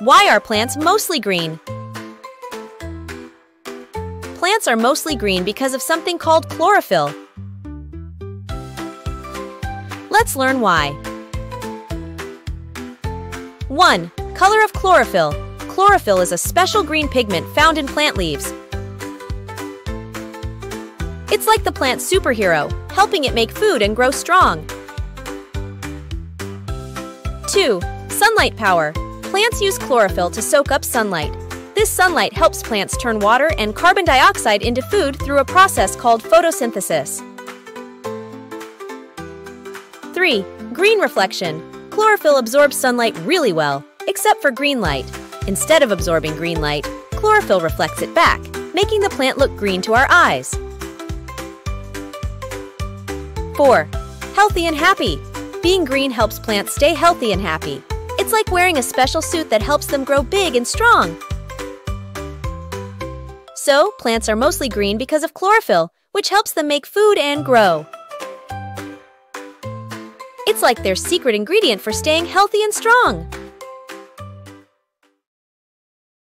Why are plants mostly green? Plants are mostly green because of something called chlorophyll. Let's learn why. 1. Color of chlorophyll. Chlorophyll is a special green pigment found in plant leaves. It's like the plant's superhero, helping it make food and grow strong. 2. Sunlight power. Plants use chlorophyll to soak up sunlight. This sunlight helps plants turn water and carbon dioxide into food through a process called photosynthesis. 3. Green reflection. Chlorophyll absorbs sunlight really well, except for green light. Instead of absorbing green light, chlorophyll reflects it back, making the plant look green to our eyes. 4. Healthy and happy. Being green helps plants stay healthy and happy. It's like wearing a special suit that helps them grow big and strong. So, plants are mostly green because of chlorophyll, which helps them make food and grow. It's like their secret ingredient for staying healthy and strong.